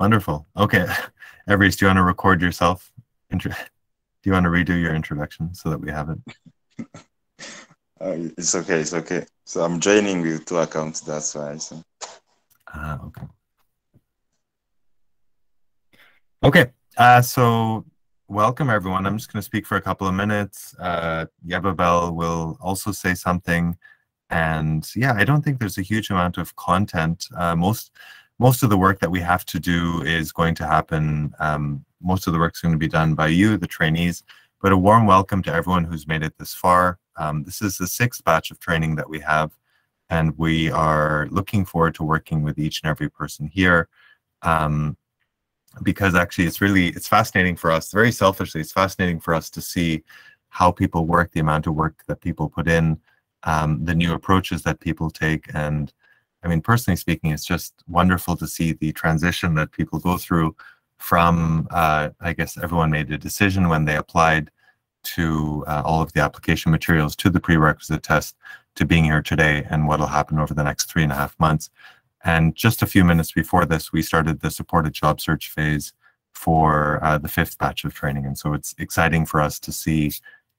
Wonderful. Okay. Everest, do you want to record yourself? Do you want to redo your introduction so that we have it? Uh, it's okay. It's okay. So I'm joining with two accounts. That's why. So. Uh, okay. Okay. Uh, so welcome everyone. I'm just going to speak for a couple of minutes. Uh, Yabebal will also say something, and yeah, I don't think there's a huge amount of content. Uh, most most of the work that we have to do is going to happen. Um, most of the work is going to be done by you, the trainees. But a warm welcome to everyone who's made it this far. Um, this is the sixth batch of training that we have, and we are looking forward to working with each and every person here. Um, because actually it's really it's fascinating for us very selfishly it's fascinating for us to see how people work the amount of work that people put in um, the new approaches that people take and I mean, personally speaking, it's just wonderful to see the transition that people go through from, uh, I guess everyone made a decision when they applied to uh, all of the application materials to the prerequisite test to being here today and what will happen over the next three and a half months. And just a few minutes before this, we started the supported job search phase for uh, the fifth batch of training. And so it's exciting for us to see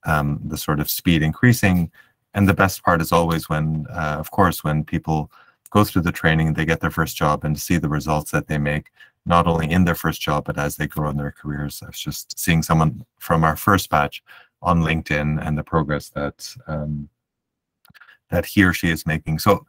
um, the sort of speed increasing. And the best part is always when, uh, of course, when people go through the training, they get their first job, and see the results that they make, not only in their first job, but as they grow in their careers. I was just seeing someone from our first batch on LinkedIn and the progress that um, that he or she is making. So,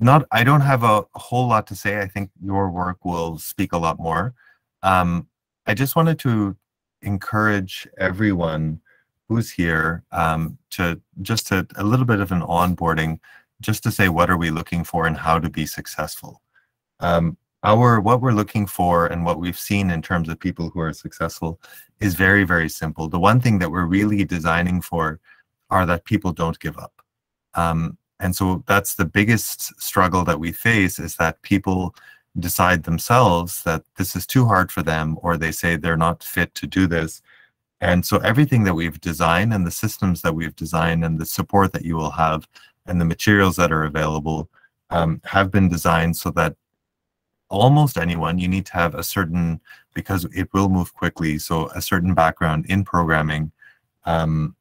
not I don't have a, whole lot to say. I think your work will speak a lot more. Um, I just wanted to encourage everyone who's here um, to just a little bit of an onboarding just to say what are we looking for and how to be successful. Um, our what we're looking for and what we've seen in terms of people who are successful is very very simple. The one thing that we're really designing for are that people don't give up. Um, and so that's the biggest struggle that we face is that people decide themselves that this is too hard for them or they say they're not fit to do this. And so everything that we've designed and the systems that we've designed and the support that you will have and the materials that are available um, have been designed so that almost anyone you need to have a certain because it will move quickly so a certain background in programming. Um,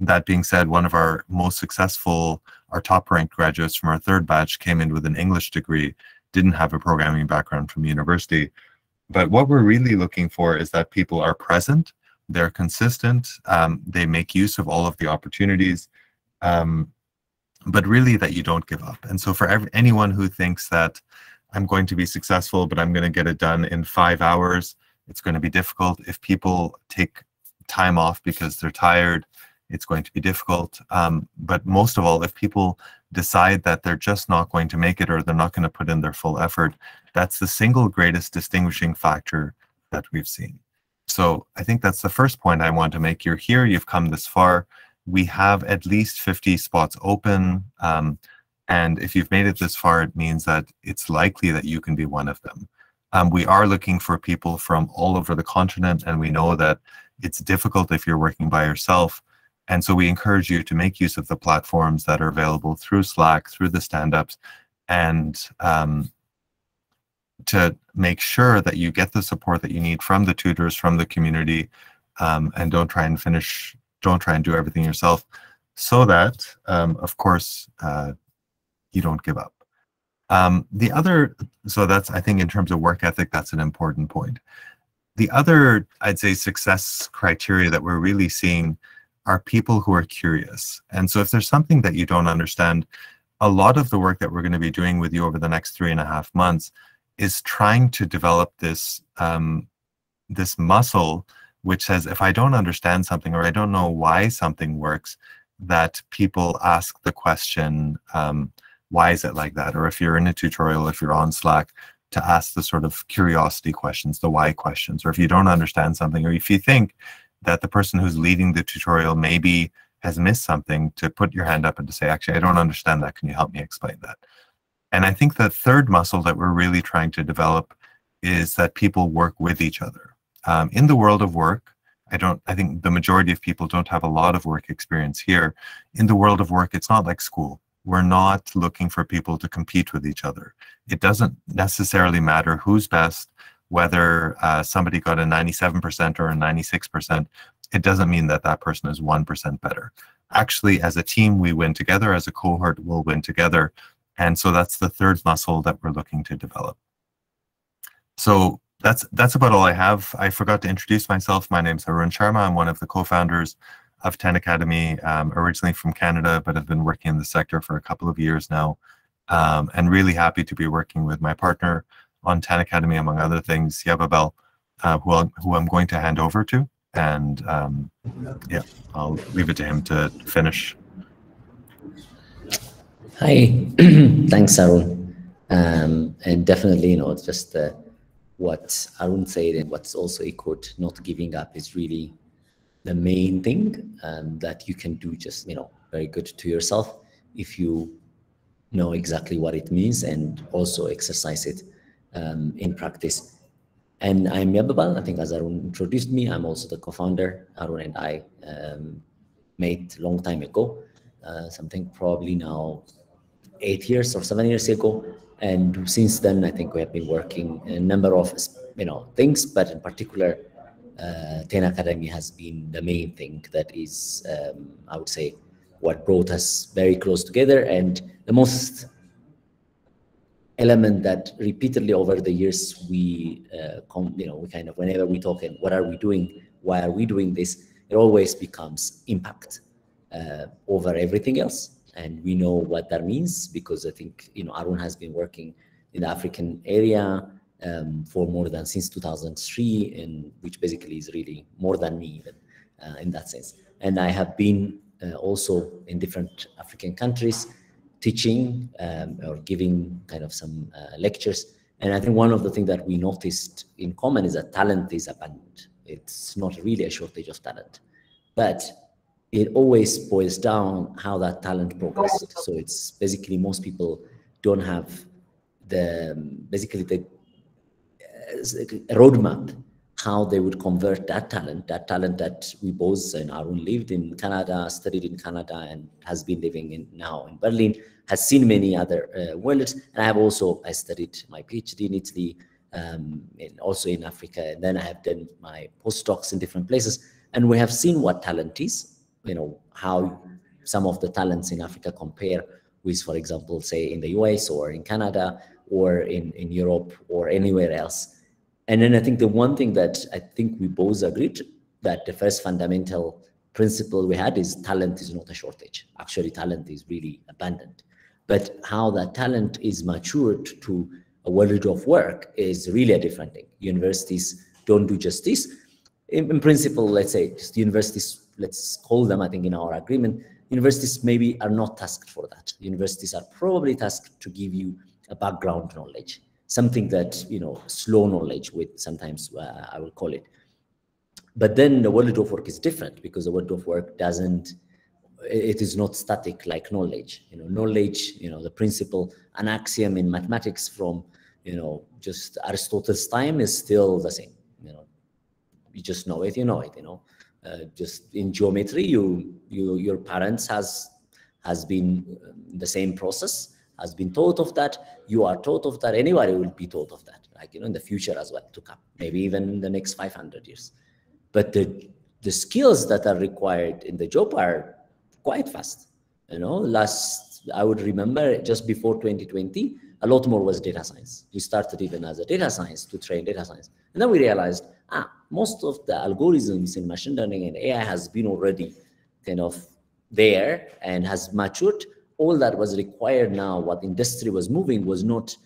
that being said one of our most successful our top ranked graduates from our third batch came in with an english degree didn't have a programming background from university. But what we're really looking for is that people are present they're consistent um, they make use of all of the opportunities um, but really that you don't give up. And so for every, anyone who thinks that I'm going to be successful, but I'm going to get it done in five hours, it's going to be difficult. If people take time off because they're tired, it's going to be difficult. Um, but most of all, if people decide that they're just not going to make it or they're not going to put in their full effort, that's the single greatest distinguishing factor that we've seen. So I think that's the first point I want to make. You're here, you've come this far we have at least 50 spots open. Um, and if you've made it this far, it means that it's likely that you can be one of them. Um, we are looking for people from all over the continent, and we know that it's difficult if you're working by yourself. And so we encourage you to make use of the platforms that are available through Slack, through the stand-ups, and um, to make sure that you get the support that you need from the tutors, from the community, um, and don't try and finish don't try and do everything yourself so that, um, of course, uh, you don't give up. Um, the other, so that's, I think in terms of work ethic, that's an important point. The other, I'd say, success criteria that we're really seeing are people who are curious. And so if there's something that you don't understand, a lot of the work that we're going to be doing with you over the next three and a half months is trying to develop this um, this muscle which says if I don't understand something or I don't know why something works, that people ask the question, um, why is it like that? Or if you're in a tutorial, if you're on Slack, to ask the sort of curiosity questions, the why questions, or if you don't understand something, or if you think that the person who's leading the tutorial maybe has missed something, to put your hand up and to say, actually, I don't understand that. Can you help me explain that? And I think the third muscle that we're really trying to develop is that people work with each other. Um, in the world of work, I don't, I think the majority of people don't have a lot of work experience here. In the world of work, it's not like school. We're not looking for people to compete with each other. It doesn't necessarily matter who's best, whether uh, somebody got a 97% or a 96%, it doesn't mean that that person is 1% better. Actually, as a team, we win together. As a cohort, we'll win together. And so that's the third muscle that we're looking to develop. So that's that's about all I have. I forgot to introduce myself. My name is Arun Sharma. I'm one of the co-founders of 10 Academy, um, originally from Canada, but I've been working in the sector for a couple of years now, um, and really happy to be working with my partner on 10 Academy, among other things, Yabebal, uh, who, i who I'm going to hand over to. And um, yeah, I'll leave it to him to finish. Hi, thanks, Arun. Um, and definitely, you know, it's just uh, what Arun said and what's also echoed, not giving up is really the main thing um, that you can do just, you know, very good to yourself if you know exactly what it means and also exercise it um, in practice. And I'm Yabebal. I think as Arun introduced me, I'm also the co-founder. Arun and I um, met long time ago, uh, something probably now eight years or seven years ago. And since then, I think we have been working a number of you know things, but in particular, uh, 10 Academy has been the main thing that is, um, I would say, what brought us very close together. And the most element that repeatedly over the years we uh, you know we kind of whenever we talk and what are we doing why are we doing this it always becomes impact uh, over everything else and we know what that means because i think you know arun has been working in the african area um, for more than since 2003 and which basically is really more than me even uh, in that sense and i have been uh, also in different african countries teaching um, or giving kind of some uh, lectures. And I think one of the things that we noticed in common is that talent is abundant. It's not really a shortage of talent, but it always boils down how that talent progressed. So it's basically most people don't have the basically the uh, roadmap how they would convert that talent, that talent that we both and Arun lived in Canada, studied in Canada, and has been living in now in Berlin, has seen many other uh, worlds. And I have also I studied my PhD in Italy, um, and also in Africa, and then I have done my postdocs in different places. And we have seen what talent is, you know, how some of the talents in Africa compare with, for example, say in the US or in Canada or in, in Europe or anywhere else. And then I think the one thing that I think we both agreed that the first fundamental principle we had is talent is not a shortage. Actually, talent is really abundant. But how that talent is matured to a world of work is really a different thing. Universities don't do just this. In, in principle, let's say universities, let's call them, I think in our agreement, universities maybe are not tasked for that. Universities are probably tasked to give you a background knowledge, something that, you know, slow knowledge with sometimes uh, I will call it. But then the world of work is different because the world of work doesn't it is not static like knowledge you know knowledge you know the principle an axiom in mathematics from you know just aristotle's time is still the same you know you just know it you know it you know uh, just in geometry you you your parents has has been um, the same process has been taught of that you are taught of that anybody will be taught of that like you know in the future as well to come maybe even in the next 500 years but the the skills that are required in the job are quite fast. You know, last, I would remember just before 2020, a lot more was data science. We started even as a data science to train data science. And then we realized, ah, most of the algorithms in machine learning and AI has been already kind of there and has matured. All that was required now, what industry was moving was not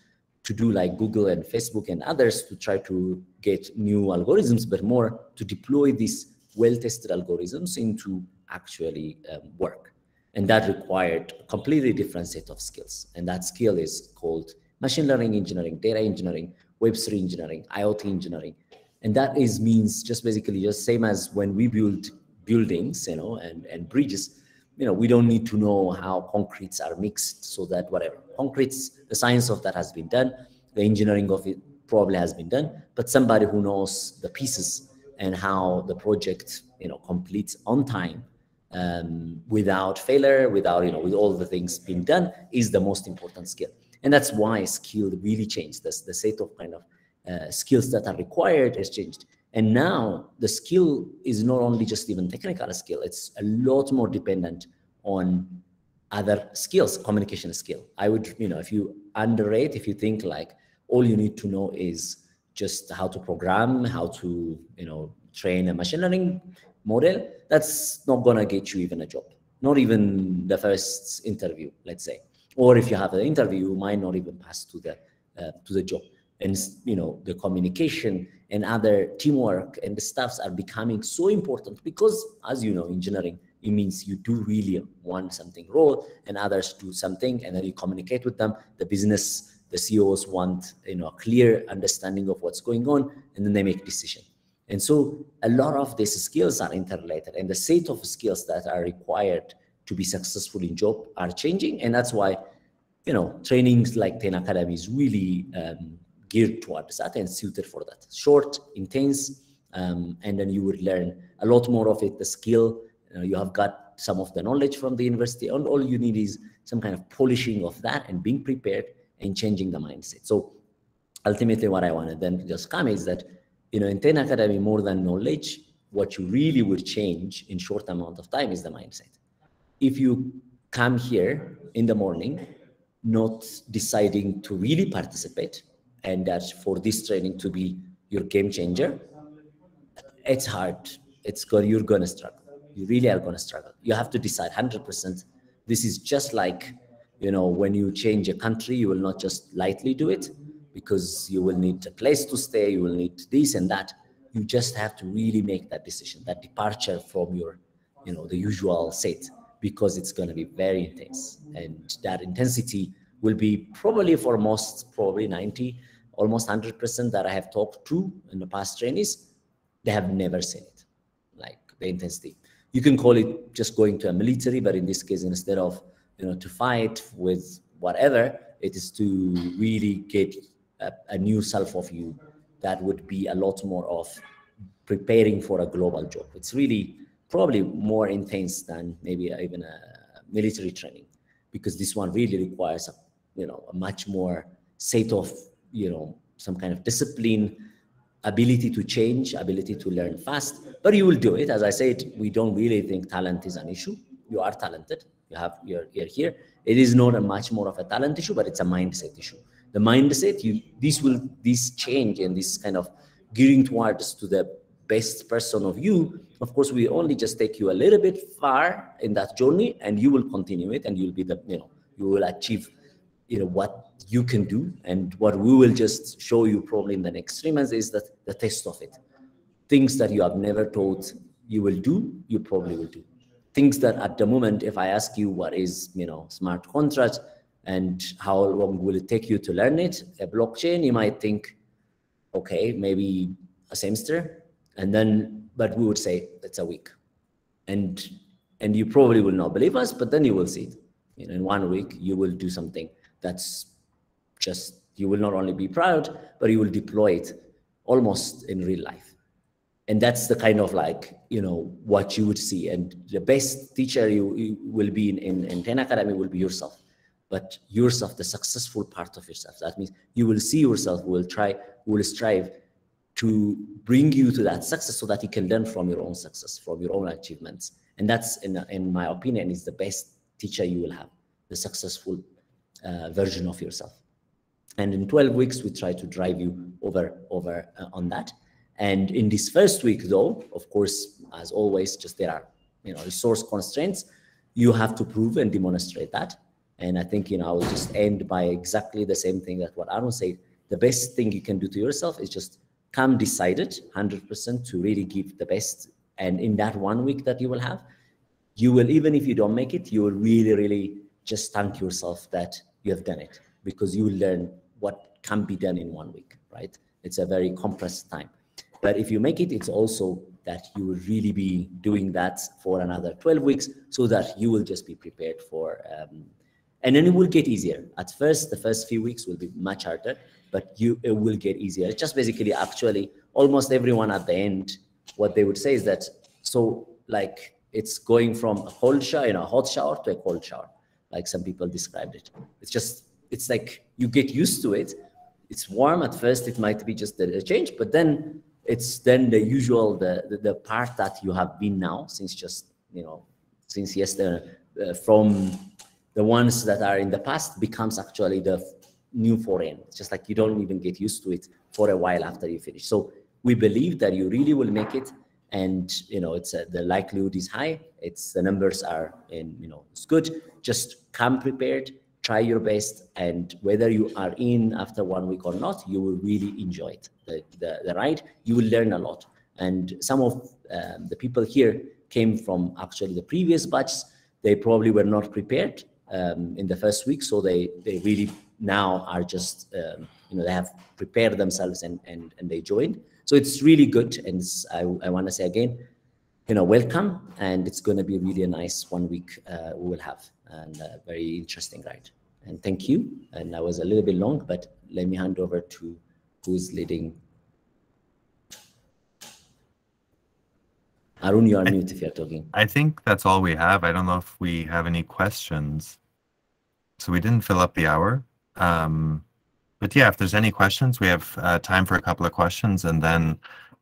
to do like Google and Facebook and others to try to get new algorithms, but more to deploy these well-tested algorithms into actually um, work. And that required a completely different set of skills. And that skill is called machine learning engineering, data engineering, Web3 engineering, IoT engineering. And that is means just basically just same as when we build buildings, you know, and, and bridges, you know, we don't need to know how concretes are mixed so that whatever. Concretes, the science of that has been done. The engineering of it probably has been done, but somebody who knows the pieces and how the project, you know, completes on time um, without failure, without, you know, with all the things being done is the most important skill. And that's why skill really changed. This, the set of kind of uh, skills that are required has changed. And now the skill is not only just even technical skill, it's a lot more dependent on other skills, communication skill. I would, you know, if you underrate, if you think like all you need to know is just how to program, how to, you know, train a machine learning model, that's not gonna get you even a job, not even the first interview, let's say. Or if you have an interview, you might not even pass to the uh, to the job. And you know, the communication and other teamwork and the stuffs are becoming so important because, as you know, engineering it means you do really want something role and others do something and then you communicate with them. The business the ceos want you know a clear understanding of what's going on and then they make decision. And so a lot of these skills are interrelated and the set of skills that are required to be successful in job are changing and that's why you know trainings like 10 academy is really um, geared towards that and suited for that. Short intense um, and then you would learn a lot more of it the skill. You, know, you have got some of the knowledge from the university and all you need is some kind of polishing of that and being prepared and changing the mindset. So ultimately what i wanted then just come is that you know in 10 academy more than knowledge what you really would change in short amount of time is the mindset. If you come here in the morning not deciding to really participate and that for this training to be your game changer it's hard it's good you're gonna struggle you really are going to struggle. You have to decide 100%. This is just like, you know, when you change a country, you will not just lightly do it because you will need a place to stay, you will need this and that. You just have to really make that decision, that departure from your, you know, the usual set because it's going to be very intense. And that intensity will be probably for most, probably 90, almost 100% that I have talked to in the past trainees, they have never seen it, like the intensity you can call it just going to a military, but in this case, instead of you know to fight with whatever, it is to really get a, a new self of you that would be a lot more of preparing for a global job. It's really probably more intense than maybe even a military training because this one really requires a, you know a much more set of you know some kind of discipline ability to change, ability to learn fast, but you will do it. As I said, we don't really think talent is an issue. You are talented. You have you're, you're here. It is not a much more of a talent issue, but it's a mindset issue. The mindset, you this will this change and this kind of gearing towards to the best person of you. Of course, we only just take you a little bit far in that journey, and you will continue it, and you'll be the you know you will achieve you know what you can do. And what we will just show you probably in the next three months is that the test of it. Things that you have never thought you will do you probably will do. Things that at the moment if i ask you what is you know smart contract and how long will it take you to learn it a blockchain you might think okay maybe a semester. And then but we would say it's a week. And and you probably will not believe us but then you will see it. You know, in one week you will do something that's just you will not only be proud but you will deploy it almost in real life. And that's the kind of like you know what you would see. And the best teacher you, you will be in, in, in 10 academy will be yourself but yourself the successful part of yourself. That means you will see yourself will try will strive to bring you to that success so that you can learn from your own success from your own achievements. And that's in, in my opinion is the best teacher you will have the successful uh, version of yourself. And in 12 weeks, we try to drive you over, over uh, on that. And in this first week, though, of course, as always, just there are you know resource constraints. You have to prove and demonstrate that. And I think you know I will just end by exactly the same thing that what Aaron said. The best thing you can do to yourself is just come decided 100% to really give the best. And in that one week that you will have, you will even if you don't make it, you will really, really just thank yourself that you have done it because you learn what can be done in one week, right? It's a very compressed time. But if you make it, it's also that you will really be doing that for another 12 weeks so that you will just be prepared for, um, and then it will get easier. At first, the first few weeks will be much harder, but you it will get easier. It's just basically actually almost everyone at the end, what they would say is that, so like it's going from a cold shower, you know, a hot shower to a cold shower like some people described it. It's just, it's like you get used to it it's warm at first. It might be just a, change, but then it's then the usual the, the, the part that you have been now since just you know since yesterday uh, from the ones that are in the past becomes actually the new foreign. It's just like you don't even get used to it for a while after you finish. So we believe that you really will make it, and you know it's uh, the likelihood is high. It's the numbers are in you know it's good. Just come prepared try your best and whether you are in after one week or not you will really enjoy it the, the, the ride. You will learn a lot. And some of um, the people here came from actually the previous batches. They probably were not prepared um, in the first week. So they they really now are just um, you know they have prepared themselves and and, and they joined so it's really good and i, I want to say again you know welcome and it's going to be really a nice one week uh, we will have and a very interesting ride. And thank you. And I was a little bit long, but let me hand over to who's leading. Arun, you are I, mute if you're talking. I think that's all we have. I don't know if we have any questions. So we didn't fill up the hour. Um, but yeah, if there's any questions, we have uh, time for a couple of questions. And then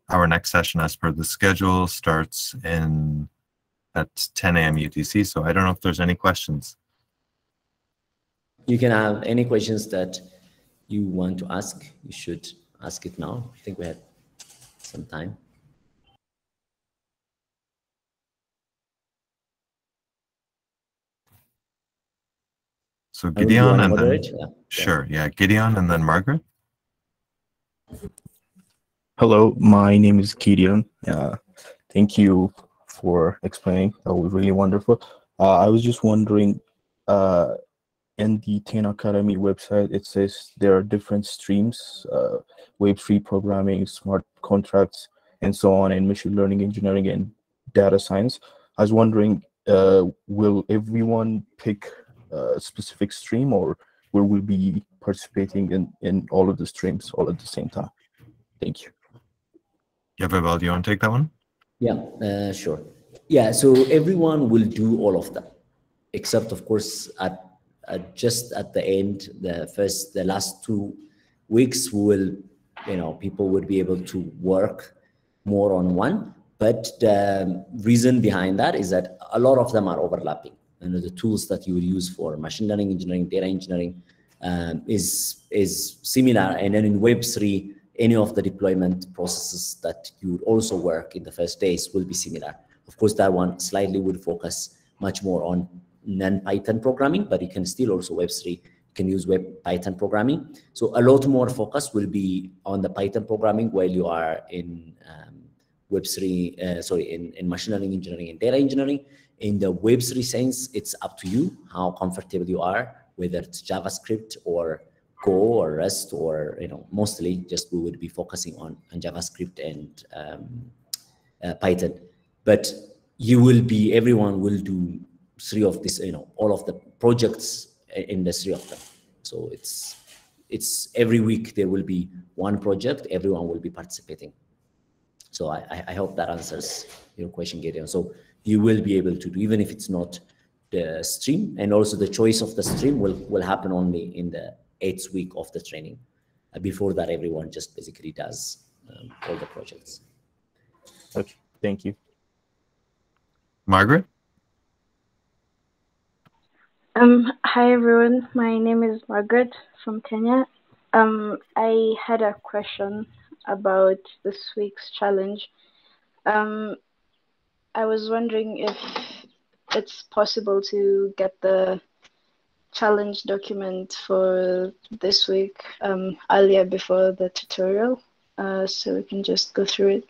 our next session, as per the schedule, starts in at 10 a.m. UTC. So I don't know if there's any questions. You can have any questions that you want to ask. You should ask it now. I think we have some time. So Gideon and then, yeah. sure, yeah, Gideon and then Margaret. Hello, my name is Gideon. Uh, thank you for explaining. That was really wonderful. Uh, I was just wondering, uh, in the Ten Academy website, it says there are different streams, uh, Web3 programming, smart contracts, and so on, and machine learning engineering and data science. I was wondering, uh, will everyone pick a specific stream or will we be participating in, in all of the streams all at the same time? Thank you. Yeah, Vibal, do you want to take that one? Yeah, uh, sure. Yeah, so everyone will do all of them, except of course at, at just at the end, the first, the last two weeks, we will, you know, people would be able to work more on one. But the reason behind that is that a lot of them are overlapping. You know, the tools that you would use for machine learning engineering, data engineering, um, is is similar. And then in Web3, any of the deployment processes that you would also work in the first days will be similar. Of course, that one slightly would focus much more on non-Python programming, but you can still also Web3, can use web Python programming. So a lot more focus will be on the Python programming while you are in um, Web3, uh, sorry, in, in machine learning engineering and data engineering. In the Web3 sense, it's up to you how comfortable you are, whether it's JavaScript or Go or Rust or, you know, mostly just we would be focusing on, on JavaScript and um, uh, Python. But you will be, everyone will do three of this, you know, all of the projects in the three of them. So it's, it's every week there will be one project, everyone will be participating. So I, I hope that answers your question, Gideon. So you will be able to do, even if it's not the stream, and also the choice of the stream will, will happen only in the eighth week of the training. Uh, before that, everyone just basically does um, all the projects. Okay, thank you. Margaret? Um, hi everyone, my name is Margaret from Kenya. Um, I had a question about this week's challenge. Um, I was wondering if it's possible to get the challenge document for this week um, earlier before the tutorial, uh, so we can just go through it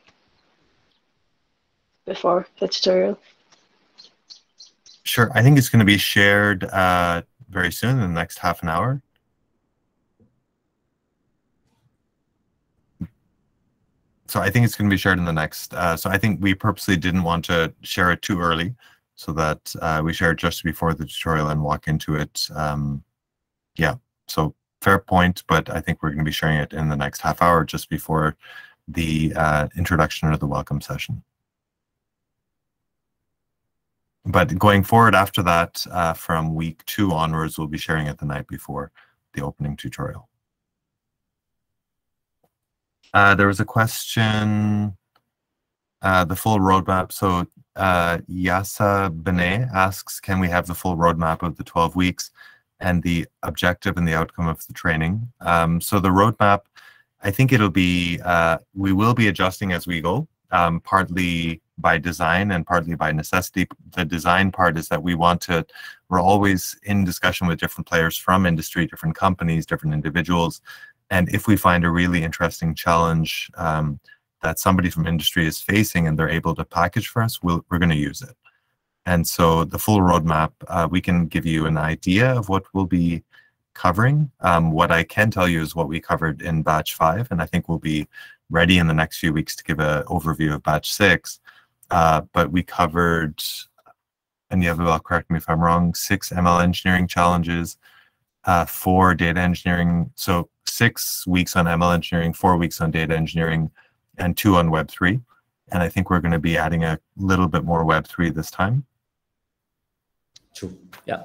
before the tutorial. Sure. I think it's going to be shared uh, very soon in the next half an hour. So I think it's going to be shared in the next. Uh, so I think we purposely didn't want to share it too early so that uh, we share it just before the tutorial and walk into it. Um, yeah, so fair point, but I think we're going to be sharing it in the next half hour just before the uh, introduction or the welcome session but going forward after that, uh, from week two onwards, we'll be sharing it the night before the opening tutorial. Uh, there was a question, uh, the full roadmap. So uh, Yasa Benet asks, can we have the full roadmap of the 12 weeks and the objective and the outcome of the training? Um, so the roadmap, I think it'll be, uh, we will be adjusting as we go, um, partly by design and partly by necessity. The design part is that we want to, we're always in discussion with different players from industry, different companies, different individuals. And if we find a really interesting challenge um, that somebody from industry is facing and they're able to package for us, we'll, we're going to use it. And so the full roadmap, uh, we can give you an idea of what we'll be covering. Um, what I can tell you is what we covered in batch five, and I think we'll be ready in the next few weeks to give an overview of batch six. Uh, but we covered, and you have about correct me if I'm wrong, six ML engineering challenges, uh, four data engineering. So six weeks on ML engineering, four weeks on data engineering, and two on Web3. And I think we're going to be adding a little bit more Web3 this time. True. Yeah.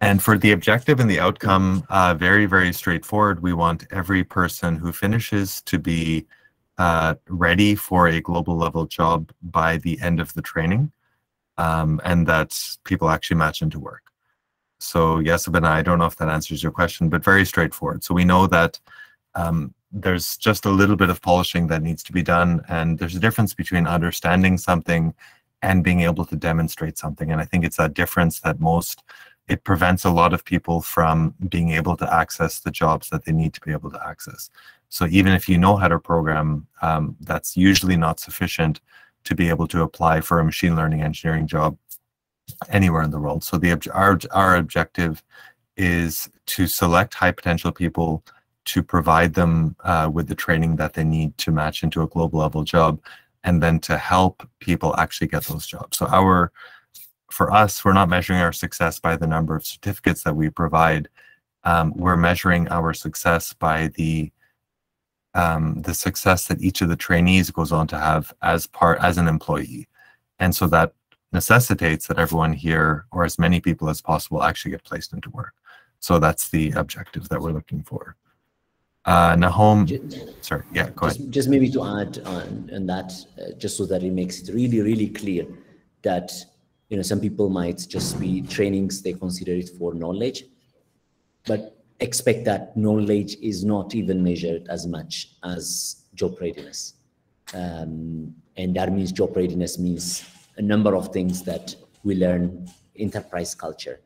And for the objective and the outcome, uh, very, very straightforward. We want every person who finishes to be uh, ready for a global level job by the end of the training, um, and that people actually match into work. So yes, but I don't know if that answers your question, but very straightforward. So we know that um, there's just a little bit of polishing that needs to be done, and there's a difference between understanding something and being able to demonstrate something. And I think it's that difference that most it prevents a lot of people from being able to access the jobs that they need to be able to access. So even if you know how to program, um, that's usually not sufficient to be able to apply for a machine learning engineering job anywhere in the world. So the our our objective is to select high potential people to provide them uh, with the training that they need to match into a global level job, and then to help people actually get those jobs. So our for us, we're not measuring our success by the number of certificates that we provide. Um, we're measuring our success by the um, the success that each of the trainees goes on to have as part as an employee, and so that necessitates that everyone here, or as many people as possible, actually get placed into work. So that's the objective that we're looking for. Uh, Nahom, just, sorry, yeah, go just, ahead. Just maybe to add on, on that, uh, just so that it makes it really, really clear that you know, some people might just be trainings, they consider it for knowledge, but expect that knowledge is not even measured as much as job readiness. Um, and that means job readiness means a number of things that we learn enterprise culture,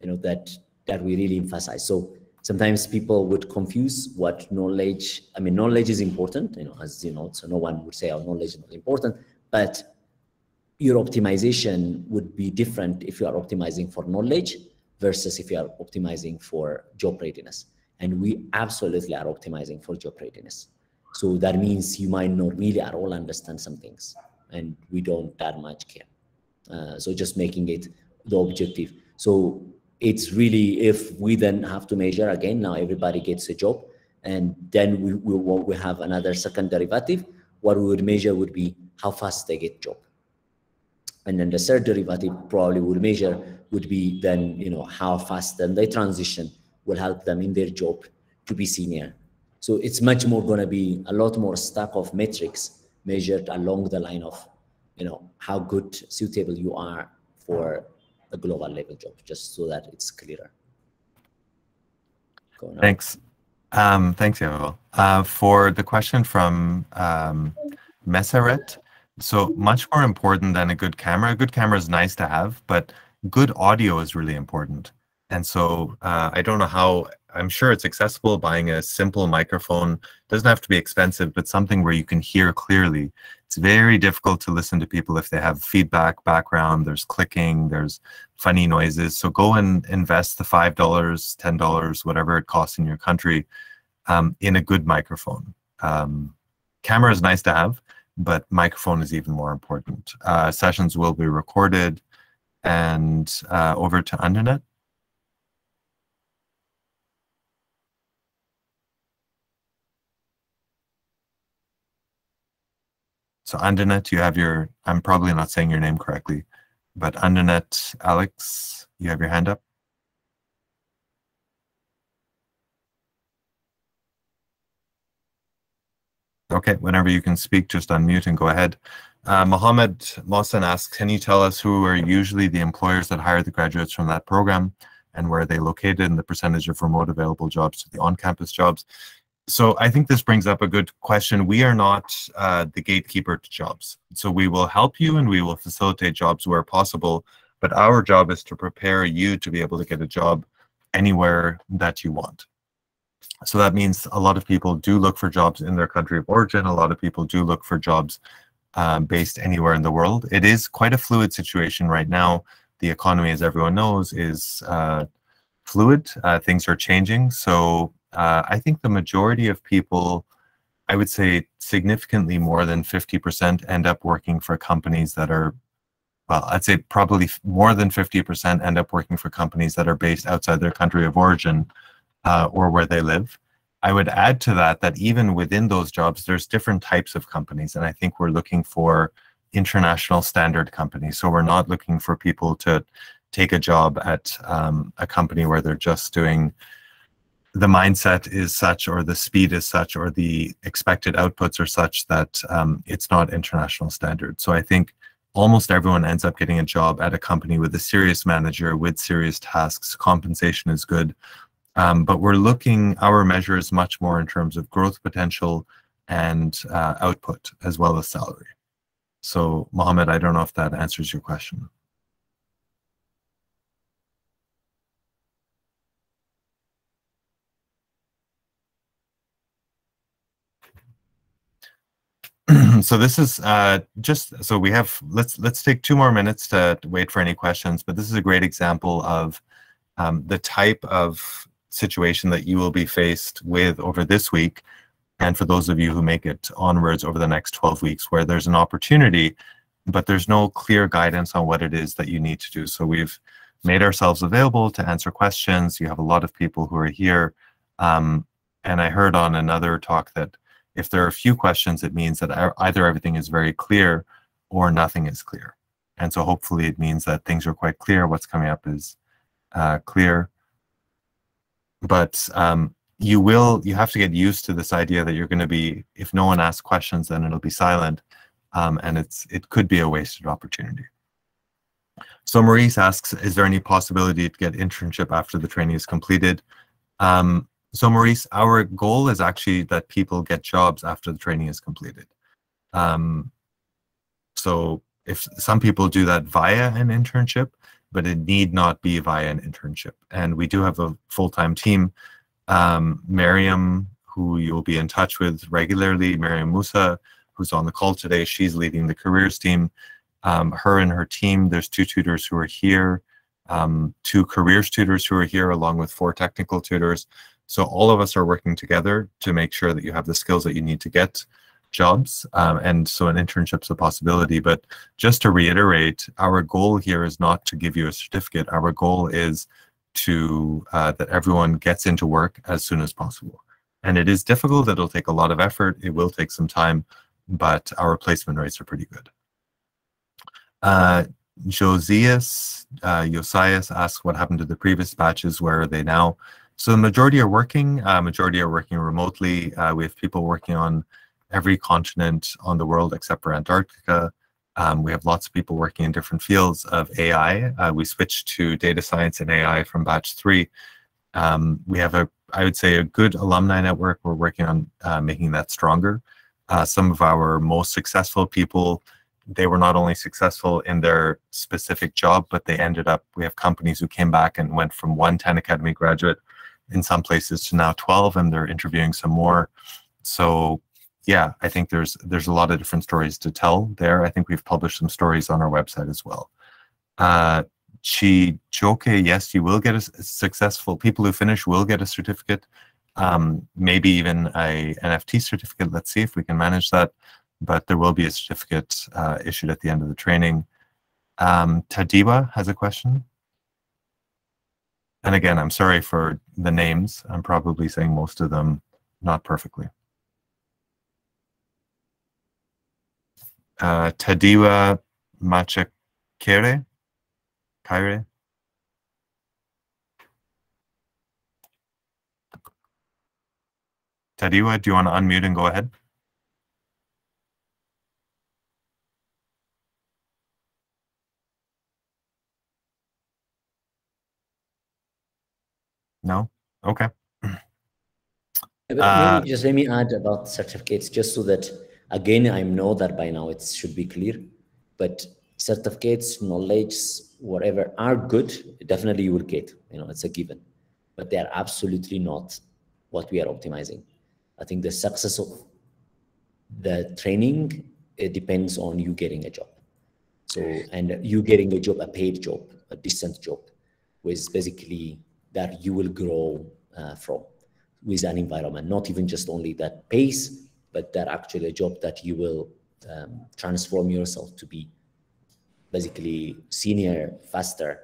you know, that, that we really emphasize. So sometimes people would confuse what knowledge, I mean, knowledge is important, you know, as you know, so no one would say, oh, knowledge is not important, but your optimization would be different if you are optimizing for knowledge versus if you are optimizing for job readiness. And we absolutely are optimizing for job readiness. So that means you might not really at all understand some things and we don't that much care. Uh, so just making it the objective. So it's really, if we then have to measure again, now everybody gets a job and then we, we, we have another second derivative, what we would measure would be how fast they get job and then the third derivative probably would measure would be then, you know, how fast then they transition will help them in their job to be senior. So it's much more going to be a lot more stack of metrics measured along the line of, you know, how good suitable you are for a global level job, just so that it's clearer. Thanks. Um, thanks, Yavel. Uh, for the question from um, Messeret, so much more important than a good camera. A good camera is nice to have, but good audio is really important. And so uh, I don't know how, I'm sure it's accessible buying a simple microphone. doesn't have to be expensive, but something where you can hear clearly. It's very difficult to listen to people if they have feedback background, there's clicking, there's funny noises. So go and invest the $5, $10, whatever it costs in your country um, in a good microphone. Um, camera is nice to have, but microphone is even more important. Uh, sessions will be recorded and uh, over to Undernet. So Undernet, you have your, I'm probably not saying your name correctly, but Undernet, Alex, you have your hand up. Okay, whenever you can speak, just unmute and go ahead. Uh, Mohammed Mohsen asks, can you tell us who are usually the employers that hire the graduates from that program and where are they located and the percentage of remote available jobs to the on-campus jobs? So I think this brings up a good question. We are not uh, the gatekeeper to jobs. So we will help you and we will facilitate jobs where possible, but our job is to prepare you to be able to get a job anywhere that you want. So that means a lot of people do look for jobs in their country of origin. A lot of people do look for jobs um, based anywhere in the world. It is quite a fluid situation right now. The economy, as everyone knows, is uh, fluid. Uh, things are changing. So uh, I think the majority of people, I would say significantly more than 50% end up working for companies that are, well, I'd say probably more than 50% end up working for companies that are based outside their country of origin uh, or where they live. I would add to that that even within those jobs, there's different types of companies. And I think we're looking for international standard companies. So we're not looking for people to take a job at um, a company where they're just doing the mindset is such or the speed is such or the expected outputs are such that um, it's not international standard. So I think almost everyone ends up getting a job at a company with a serious manager with serious tasks. Compensation is good. Um, but we're looking, our measure is much more in terms of growth potential and uh, output as well as salary. So Mohammed, I don't know if that answers your question. So this is uh, just so we have let's let's take two more minutes to, to, wait for any questions but this is a great example of um, the type of situation that you will be faced with over this week and for those of you who make it onwards over the next 12 weeks where there's an opportunity but there's no clear guidance on what it is that you need to do. So we've made ourselves available to answer questions. You have a lot of people who are here um, and i heard on another talk that if there are a few questions, it means that either everything is very clear or nothing is clear. And so hopefully it means that things are quite clear. What's coming up is uh, clear. But um, you will, you have to get used to this idea that you're going to be, if no one asks questions, then it'll be silent. Um, and it's it could be a wasted opportunity. So Maurice asks, is there any possibility to get internship after the training is completed? Um, so Maurice, our goal is actually that people get jobs after the training is completed. Um, so if some people do that via an internship, but it need not be via an internship. And we do have a full-time team. Um, Miriam, who you'll be in touch with regularly, Miriam Musa, who's on the call today, she's leading the careers team. Um, her and her team, there's two tutors who are here, um, two careers tutors who are here, along with four technical tutors. So all of us are working together to make sure that you have the skills that you need to get jobs. Um, and so an internship's a possibility. But just to reiterate, our goal here is not to give you a certificate. Our goal is to uh, that everyone gets into work as soon as possible. And it is difficult. It'll take a lot of effort. It will take some time, but our placement rates are pretty good. Uh, Josias, uh, Josias asks what happened to the previous batches. Where are they now? So the majority are working, uh, majority are working remotely. Uh, we have people working on every continent on the world except for Antarctica. Um, we have lots of people working in different fields of AI. Uh, we switched to data science and AI from batch three. Um, we have a, I would say, a good alumni network. We're working on uh, making that stronger. Uh, some of our most successful people, they were not only successful in their specific job, but they ended up, we have companies who came back and went from one 10 Academy graduate in some places to now 12 and they're interviewing some more. So yeah i think there's there's a lot of different stories to tell there. I think we've published some stories on our website as well. Uh chi joke yes you will get a successful people who finish will get a certificate um maybe even a nft certificate. Let's see if we can manage that. But there will be a certificate uh, issued at the end of the training. Um tadiwa has a question and again, I'm sorry for the names. I'm probably saying most of them not perfectly. Uh, Tadiwa Machakere, Kaire. Tadiwa, do you want to unmute and go ahead? No? Okay. Uh, just let me add about certificates, just so that again I know that by now it should be clear. But certificates, knowledge, whatever are good. Definitely you will get. You know, it's a given. But they are absolutely not what we are optimizing. I think the success of the training it depends on you getting a job. So and you getting a job, a paid job, a decent job, with basically that you will grow uh, from with an environment, not even just only that pace, but that actually a job that you will um, transform yourself to be basically senior faster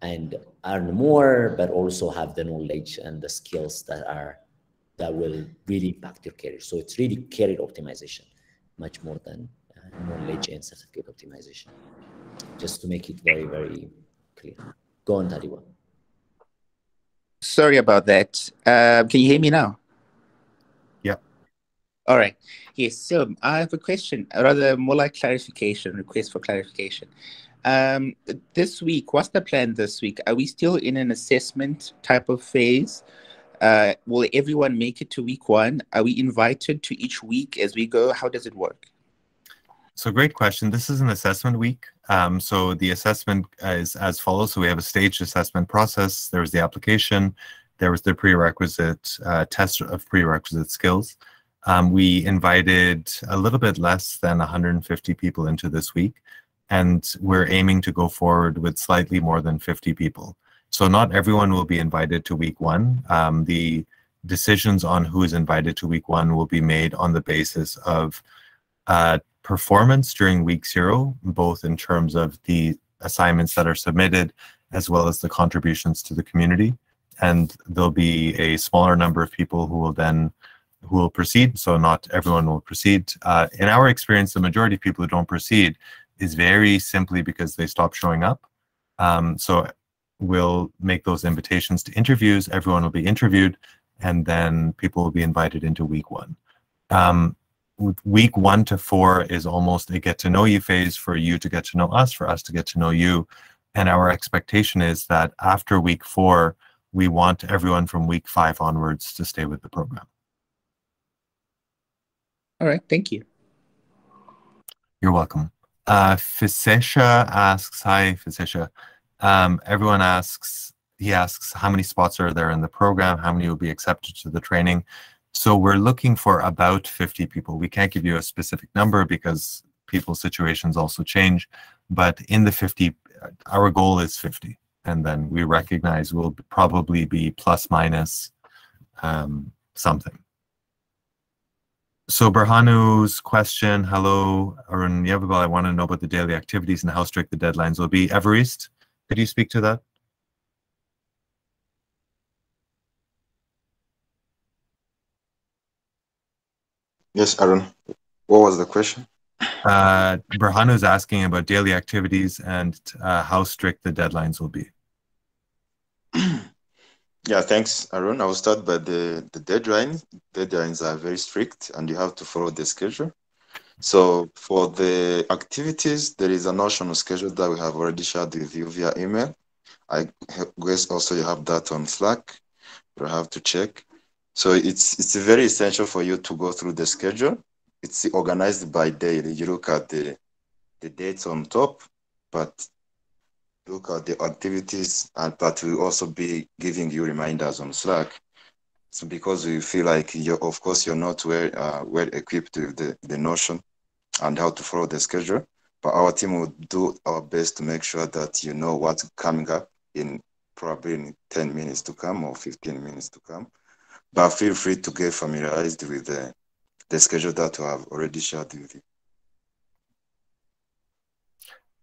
and earn more, but also have the knowledge and the skills that are that will really impact your career. So it's really career optimization, much more than uh, knowledge and certificate optimization. Just to make it very, very clear. Go on, Tadiwa. Sorry about that. Uh, can you hear me now? Yeah. All right. Yes. So I have a question, rather more like clarification, request for clarification. Um, this week, what's the plan this week? Are we still in an assessment type of phase? Uh, will everyone make it to week one? Are we invited to each week as we go? How does it work? So great question. This is an assessment week. Um, so the assessment is as follows. So we have a staged assessment process. There was the application. There was the prerequisite uh, test of prerequisite skills. Um, we invited a little bit less than 150 people into this week, and we're aiming to go forward with slightly more than 50 people. So not everyone will be invited to week one. Um, the decisions on who is invited to week one will be made on the basis of uh, performance during week zero, both in terms of the assignments that are submitted as well as the contributions to the community. And there'll be a smaller number of people who will then who will proceed. So not everyone will proceed. Uh, in our experience, the majority of people who don't proceed is very simply because they stop showing up. Um, so we'll make those invitations to interviews. Everyone will be interviewed, and then people will be invited into week one. Um, week one to four is almost a get to know you phase for you to get to know us, for us to get to know you. And our expectation is that after week four, we want everyone from week five onwards to stay with the program. All right, thank you. You're welcome. Uh, Fisesha asks, hi, Fisesha. Um, everyone asks, he asks, how many spots are there in the program? How many will be accepted to the training? So we're looking for about 50 people. We can't give you a specific number because people's situations also change, but in the 50, our goal is 50. And then we recognize we'll probably be plus minus um, something. So Berhanu's question, hello, Aaron Yabebal, I want to know about the daily activities and how strict the deadlines will be. Evariste, could you speak to that? Yes, Aaron. What was the question? Uh, Berhanu is asking about daily activities and uh, how strict the deadlines will be. yeah, thanks, Aaron. I will start by the, the deadline. Deadlines are very strict and you have to follow the schedule. So for the activities, there is a notional schedule that we have already shared with you via email. I guess also you have that on Slack. You have to check. So it's it's very essential for you to go through the schedule. It's organized by day. You look at the the dates on top, but look at the activities, and that will also be giving you reminders on Slack. Because we feel like you, of course, you're not well uh, well equipped with the, the notion and how to follow the schedule, but our team will do our best to make sure that you know what's coming up in probably in 10 minutes to come or 15 minutes to come but feel free to get familiarized with the, the schedule that we have already shared with you.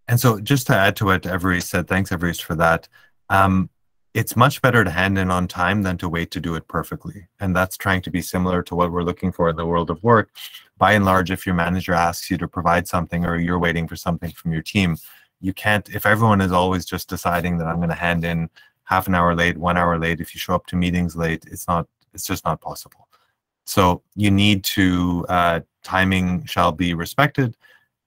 And so just to add to what Evariste said, thanks Evariste for that. Um, it's much better to hand in on time than to wait to do it perfectly. And that's trying to be similar to what we're looking for in the world of work. By and large, if your manager asks you to provide something or you're waiting for something from your team, you can't, if everyone is always just deciding that I'm going to hand in half an hour late, one hour late, if you show up to meetings late, it's not it's just not possible. So you need to uh, timing shall be respected.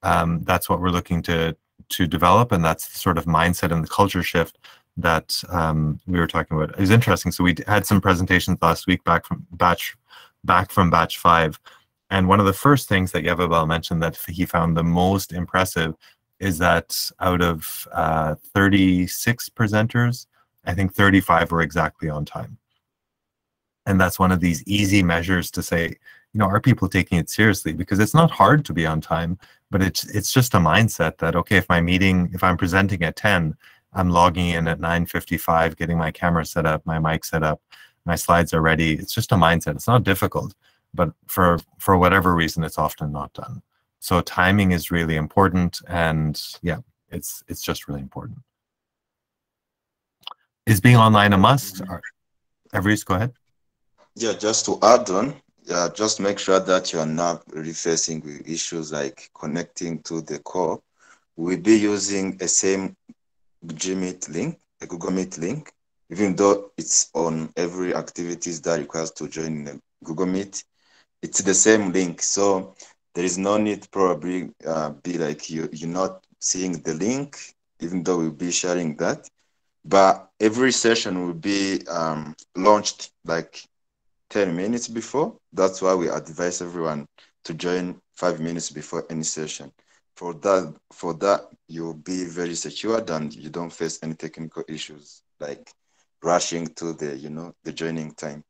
Um, that's what we're looking to to develop, and that's the sort of mindset and the culture shift that um, we were talking about. It was interesting. So we had some presentations last week back from batch back from batch five. And one of the first things that Yabebal mentioned that he found the most impressive is that out of uh, 36 presenters, I think 35 were exactly on time. And that's one of these easy measures to say, you know, are people taking it seriously? Because it's not hard to be on time, but it's it's just a mindset that okay, if my meeting, if I'm presenting at 10, I'm logging in at 9:55, getting my camera set up, my mic set up, my slides are ready. It's just a mindset. It's not difficult, but for for whatever reason, it's often not done. So timing is really important, and yeah, it's it's just really important. Is being online a must? Mm-hmm. Evariste, go ahead. Yeah, just to add on, just make sure that you are not really facing with issues like connecting to the core. We'll be using a same Gmeet link, a Google Meet link, even though it's on every activities that requires to join the Google Meet, it's the same link. So there is no need probably uh, be like you, you're not seeing the link, even though we'll be sharing that. But every session will be um, launched like 10 minutes before. That's why we advise everyone to join five minutes before any session. For that, for that, you'll be very secured and you don't face any technical issues like rushing to the, you know, the joining time.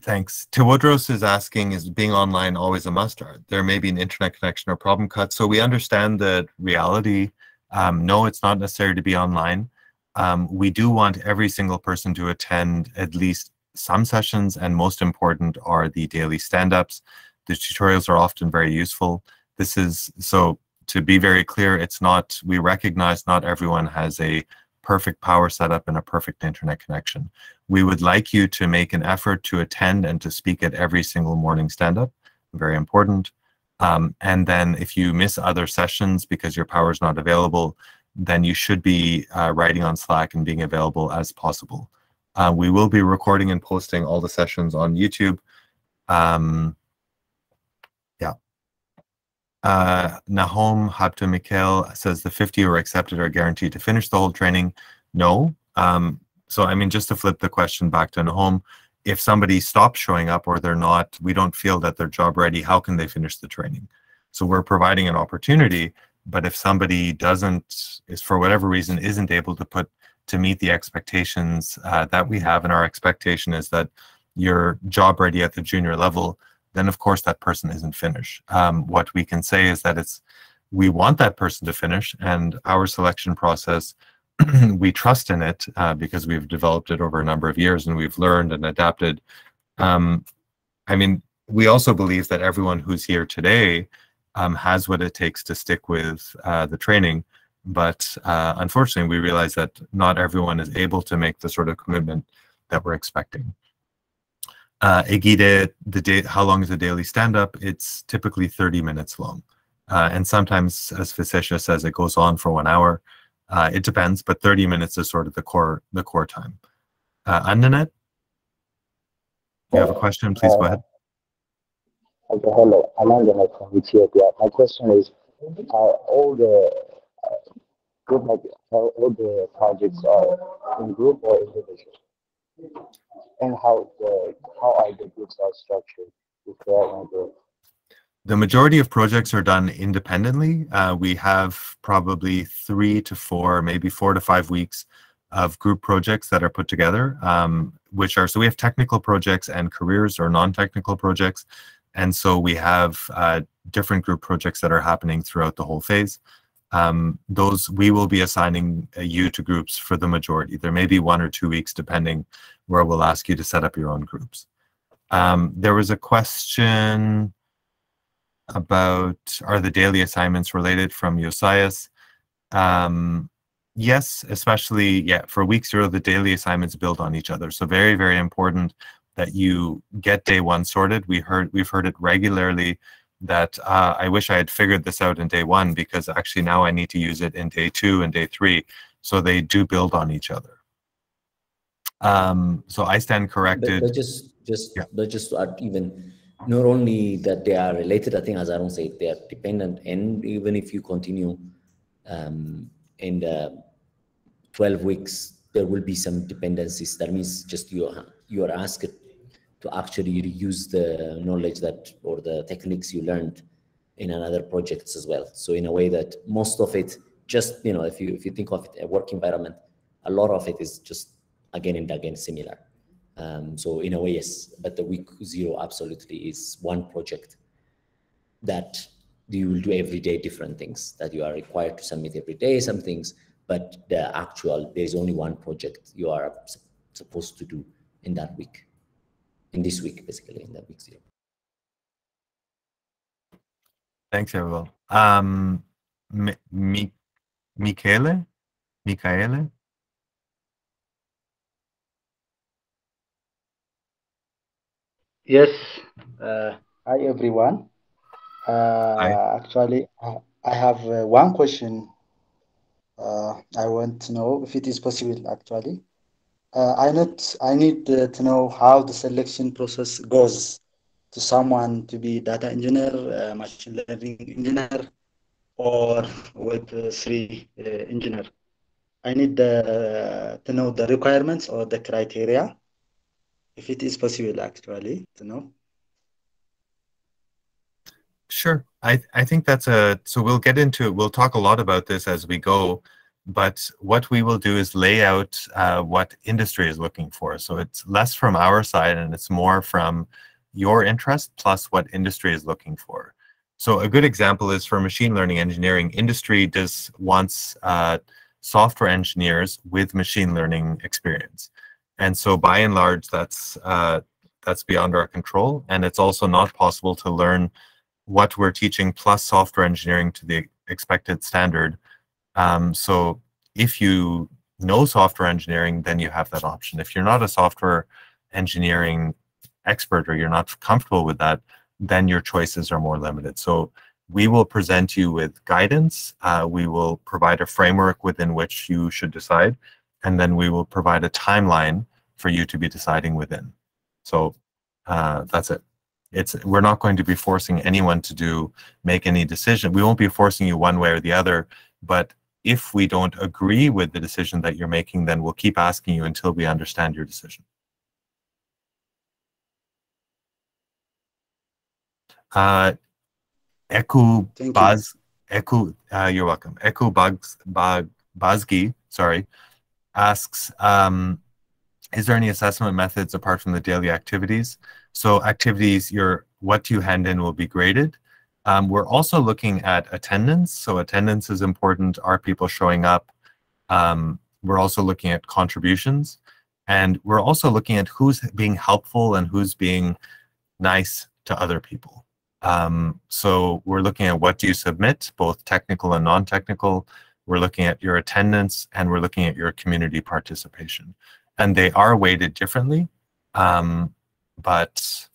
Thanks. Tewodros is asking, is being online always a must? There may be an internet connection or problem cut. So we understand the reality. Um, no, it's not necessary to be online. Um, we do want every single person to attend at least some sessions, and most important are the daily stand-ups. The tutorials are often very useful. This is, so to be very clear, it's not, we recognize not everyone has a perfect power setup and a perfect internet connection. We would like you to make an effort to attend and to speak at every single morning stand-up, very important. Um, and then if you miss other sessions because your power is not available, then you should be uh, writing on Slack and being available as possible. Uh, we will be recording and posting all the sessions on YouTube. Um, yeah. Uh, Nahom Habta Mikhail says the 50 who are accepted are guaranteed to finish the whole training. No. Um, so, I mean, just to flip the question back to Nahom, if somebody stops showing up or they're not, we don't feel that they're job ready, how can they finish the training? So we're providing an opportunity but if somebody doesn't, is for whatever reason, isn't able to put to meet the expectations uh, that we have, and our expectation is that you're job ready at the junior level, then of course that person isn't finished. Um, what we can say is that it's we want that person to finish, and our selection process we trust in it uh, because we've developed it over a number of years and we've learned and adapted. Um, I mean, we also believe that everyone who's here today um, has what it takes to stick with uh, the training. But uh, unfortunately, we realize that not everyone is able to make the sort of commitment that we're expecting. Uh, Egide, the day, how long is a daily stand-up? It's typically 30 minutes long. Uh, and sometimes, as Fisesha says, it goes on for one hour. Uh, it depends, but 30 minutes is sort of the core the core time. Uh, Annanet, you have a question? Please go ahead. Hello. Amanda from Ethiopia. My question is, are all the uh, group, all the projects are in group or individual? And how the how are the groups are structured if they are in group? The majority of projects are done independently. Uh, we have probably three to four, maybe four to five weeks of group projects that are put together, um, which are so we have technical projects and careers or non-technical projects and so we have uh, different group projects that are happening throughout the whole phase. Um, those we will be assigning uh, you to groups for the majority. There may be one or two weeks depending where we'll ask you to set up your own groups. Um, there was a question about are the daily assignments related from Josias? Um, yes, especially yeah for week zero, the daily assignments build on each other. So very very important that you get day one sorted. We heard we've heard it regularly that uh, I wish I had figured this out in day one because actually now I need to use it in day two and day three. So they do build on each other. Um, so I stand corrected. But, just just yeah. but just even not only that they are related, I think as I don't say they are dependent, and even if you continue um, in the 12 weeks, there will be some dependencies. That means just you, you are asked to actually use the knowledge that or the techniques you learned in another projects as well. So in a way that most of it just, you know, if you if you think of it a work environment, a lot of it is just again and again similar. Um, so in a way, yes, but the week zero absolutely is one project that you will do every day different things that you are required to submit every day, some things, but the actual, there's only one project you are supposed to do in that week, in this week, basically, in that week zero. Thanks, everyone. Um, Mi- Mi- Michele? Michaele? Yes. Uh, hi, everyone. Uh, actually, I I have uh, one question. Uh, I want to know if it is possible, actually. Uh, I need I need uh, to know how the selection process goes to someone to be data engineer, uh, machine learning engineer, or Web3 uh, engineer. I need uh, to know the requirements or the criteria, if it is possible, actually, to know. Sure. I, I think that's a, so we'll get into it. We'll talk a lot about this as we go, but what we will do is lay out uh, what industry is looking for. So it's less from our side and it's more from your interest plus what industry is looking for. So a good example is for machine learning engineering, industry does wants uh, software engineers with machine learning experience. And so by and large, that's, uh, that's beyond our control. And it's also not possible to learn what we're teaching plus software engineering to the expected standard. Um, so if you know software engineering, then you have that option. If you're not a software engineering expert or you're not comfortable with that, then your choices are more limited. So we will present you with guidance. Uh, we will provide a framework within which you should decide, and then we will provide a timeline for you to be deciding within. So uh, that's it. It's we're not going to be forcing anyone to do make any decision. We won't be forcing you one way or the other. But if we don't agree with the decision that you're making, then we'll keep asking you until we understand your decision. Uh, Eku Thank Baz, Eku, uh, you're welcome. Eku Bugs, Bag, Bazgi, sorry, asks, um, is there any assessment methods apart from the daily activities? So activities, your what you hand in will be graded. Um, we're also looking at attendance. So attendance is important. Are people showing up? Um, we're also looking at contributions. And we're also looking at who's being helpful and who's being nice to other people. Um, so we're looking at what do you submit, both technical and non-technical. We're looking at your attendance and we're looking at your community participation. And they are weighted differently. Um, but,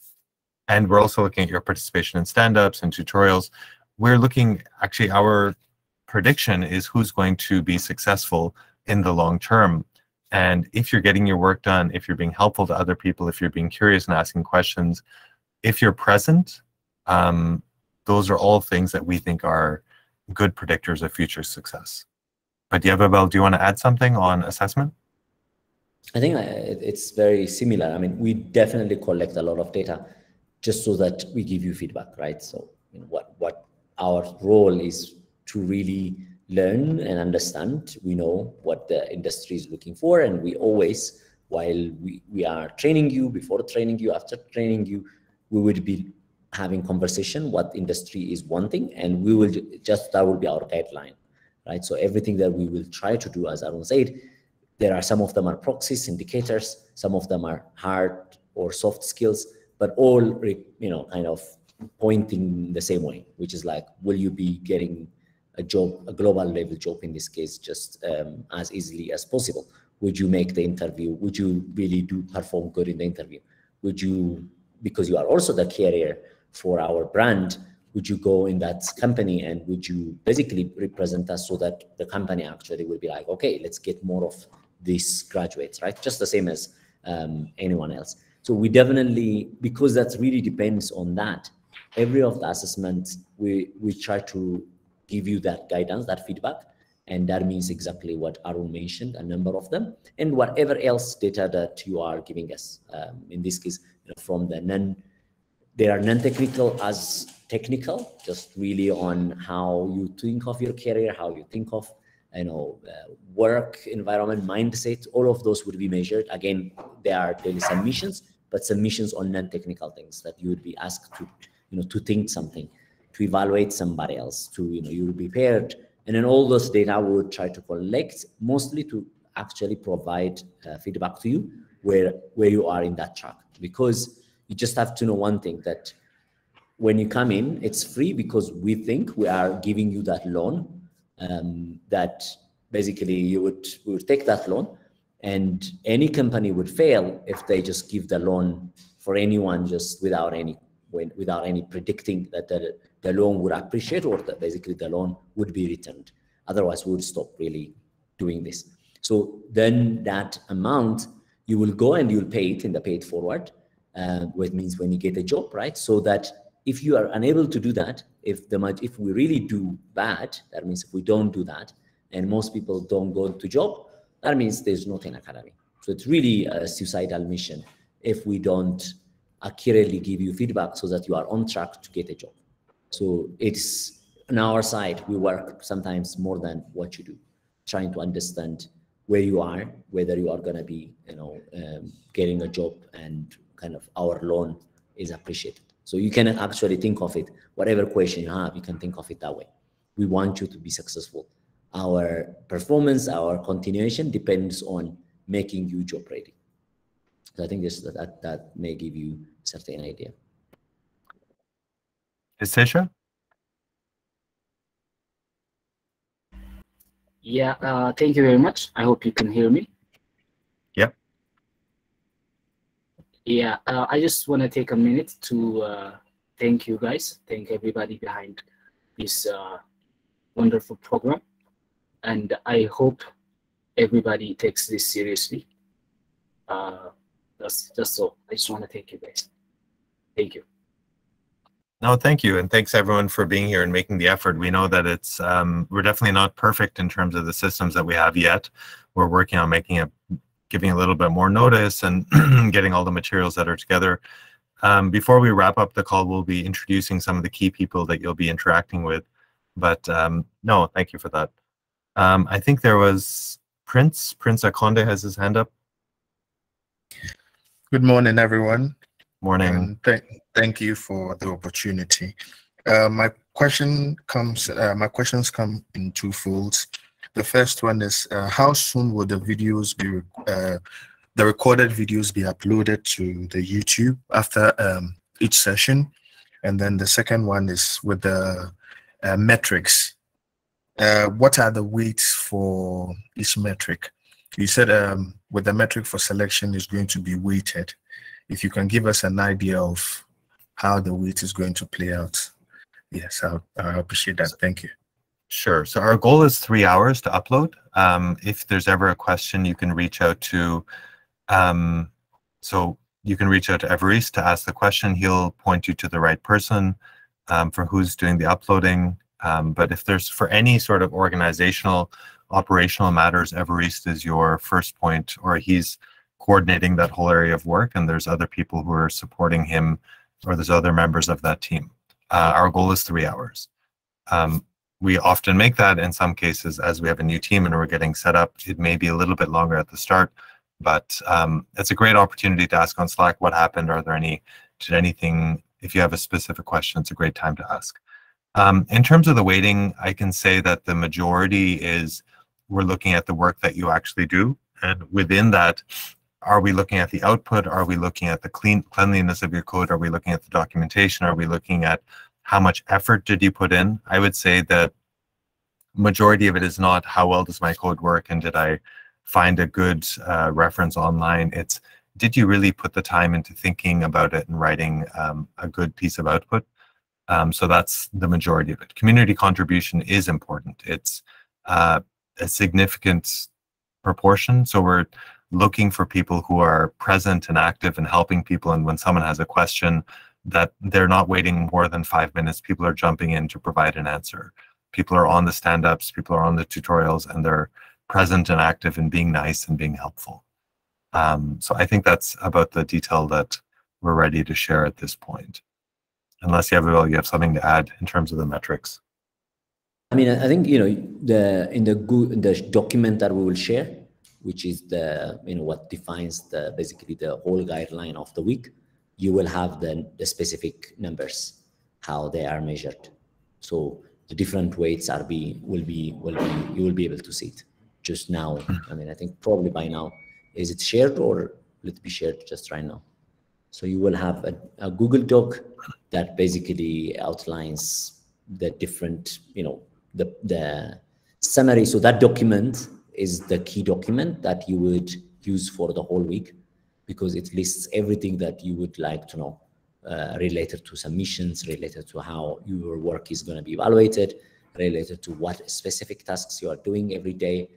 and we're also looking at your participation in stand-ups and tutorials. We're looking, actually our prediction is who's going to be successful in the long term. And if you're getting your work done, if you're being helpful to other people, if you're being curious and asking questions, if you're present, um, those are all things that we think are good predictors of future success. But Yabebal, do you want to add something on assessment? I think uh, it's very similar. I mean, we definitely collect a lot of data just so that we give you feedback, right? So you know, what what our role is to really learn and understand. We know what the industry is looking for, and we always, while we, we are training you, before training you, after training you, we will be having conversation what industry is wanting, and we will just that will be our guideline, right? So everything that we will try to do, as Aaron said, there are some of them are proxies, indicators, some of them are hard or soft skills, but all you know kind of pointing the same way, which is like, will you be getting a job, a global level job in this case, just um, as easily as possible? Would you make the interview? Would you really do perform good in the interview? Would you, because you are also the carrier for our brand, would you go in that company and would you basically represent us so that the company actually will be like, okay, let's get more of these graduates, right? Just the same as um, anyone else. So we definitely, because that really depends on that, every of the assessments, we, we try to give you that guidance, that feedback. And that means exactly what Aaron mentioned, a number of them, and whatever else data that you are giving us. Um, in this case, you know, from the non, they are non-technical as technical, just really on how you think of your career, how you think of you know, uh, work environment, mindset, all of those would be measured. Again, there are daily submissions, but submissions on non-technical things that you would be asked to, you know, to think something, to evaluate somebody else, to, you know, you would be paired. And then all those data we would try to collect mostly to actually provide uh, feedback to you where, where you are in that track. Because you just have to know one thing that when you come in, it's free because we think we are giving you that loan um, that basically you would, would take that loan and any company would fail if they just give the loan for anyone just without any without any predicting that the, the loan would appreciate or that basically the loan would be returned. Otherwise we would stop really doing this. So then that amount you will go and you'll pay it in the paid forward uh, which means when you get a job right? So that if you are unable to do that, if the if we really do bad, that means if we don't do that, and most people don't go to job, that means there's no 10 Academy. So it's really a suicidal mission if we don't accurately give you feedback so that you are on track to get a job. So it's on our side, we work sometimes more than what you do, trying to understand where you are, whether you are going to be, you know, um, getting a job and kind of our loan is appreciated. So you can actually think of it, whatever question you have, you can think of it that way. We want you to be successful. Our performance, our continuation depends on making you job ready. So I think this that that may give you a certain idea. Sesha? Yeah, uh, thank you very much. I hope you can hear me. Yeah, uh, I just want to take a minute to uh, thank you guys, thank everybody behind this uh, wonderful program. And I hope everybody takes this seriously. Uh, that's just so. I just want to thank you guys. Thank you. No, thank you, and thanks everyone for being here and making the effort. We know that it's um, we're definitely not perfect in terms of the systems that we have yet. We're working on making it giving a little bit more notice and getting all the materials that are together. Um, before we wrap up the call, we'll be introducing some of the key people that you'll be interacting with. But um, no, thank you for that. Um, I think there was Prince. Prince Akonde has his hand up. Good morning, everyone. Morning. Th thank you for the opportunity. Uh, my question comes. Uh, my questions come in two folds. The first one is uh, how soon will the videos be, uh, the recorded videos be uploaded to the YouTube after um, each session? And then the second one is with the uh, metrics. Uh, what are the weights for each metric? You said um, with the metric for selection is going to be weighted. If you can give us an idea of how the weight is going to play out. Yes, I, I appreciate that. Thank you. Sure. So our goal is three hours to upload. Um, if there's ever a question, you can reach out to, um, so you can reach out to Evariste to ask the question. He'll point you to the right person um, for who's doing the uploading. Um, but if there's for any sort of organizational, operational matters, Evariste is your first point, or he's coordinating that whole area of work, and there's other people who are supporting him, or there's other members of that team. Uh, our goal is three hours. Um, we often make that in some cases as we have a new team and we're getting set up. It may be a little bit longer at the start, but um, it's a great opportunity to ask on Slack what happened. Are there any, did anything, if you have a specific question, it's a great time to ask. Um, in terms of the weighting, I can say that the majority is we're looking at the work that you actually do. And within that, are we looking at the output? Are we looking at the clean cleanliness of your code? Are we looking at the documentation? Are we looking at how much effort did you put in? I would say that majority of it is not how well does my code work and did I find a good uh, reference online. It's did you really put the time into thinking about it and writing um, a good piece of output? Um, so that's the majority of it. Community contribution is important. It's uh, a significant proportion. So we're looking for people who are present and active and helping people. And when someone has a question, that they're not waiting more than five minutes. People are jumping in to provide an answer. people are on the stand-ups, people are on the tutorials, and they're present and active and being nice and being helpful. Um, so I think that's about the detail that we're ready to share at this point. Unless you have, you have something to add in terms of the metrics. I mean, I think you know the in the good the document that we will share, which is the you know what defines the basically the whole guideline of the week. You will have the the specific numbers, how they are measured. So the different weights are be will be will be you will be able to see it just now. Hmm. I mean, I think probably by now is it shared or will it be shared just right now? So you will have a, a Google Doc that basically outlines the different you know the, the summary. So that document is the key document that you would use for the whole week because it lists everything that you would like to know uh, related to submissions, related to how your work is going to be evaluated, related to what specific tasks you are doing every day,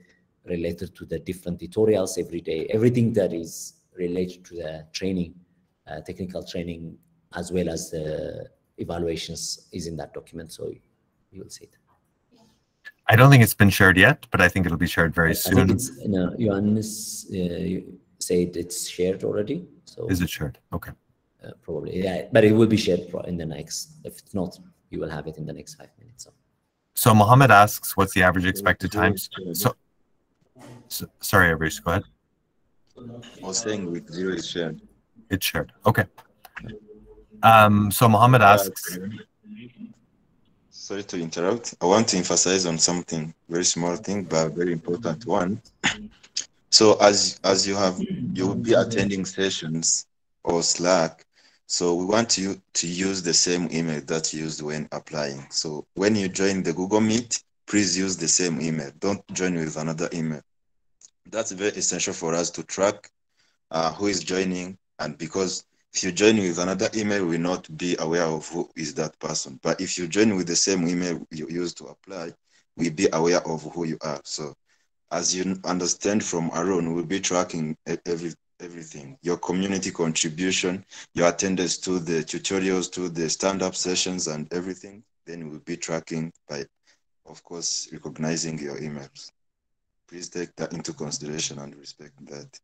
related to the different tutorials every day, everything that is related to the training, technical training, as well as the evaluations is in that document. So you will see it. I don't think it's been shared yet, but I think it'll be shared very I soon. think it's, no, Johannes uh, said it's shared already. So Is it shared? Okay. uh, probably, yeah, but it will be shared in the next, if it's not, you will have it in the next five minutes. So. So Mohammed asks, what's the average expected time? So, so sorry, Abrish, go ahead. I was saying with zero is shared. It's shared. Okay. Um, so Mohammed asks, Sorry to interrupt. I want to emphasize on something very small thing, but very important one. So as as you have you will be attending sessions or Slack. So we want you to use the same email that you used when applying. So when you join the Google Meet, please use the same email. Don't join with another email. That's very essential for us to track uh, who is joining, and because if you join with another email, will not be aware of who is that person. But if you join with the same email you used to apply, we'll be aware of who you are. So as you understand from Aaron, we'll be tracking every everything. Your community contribution, your attendance to the tutorials, to the stand-up sessions and everything. Then we'll be tracking by, of course, recognizing your emails. Please take that into consideration and respect that.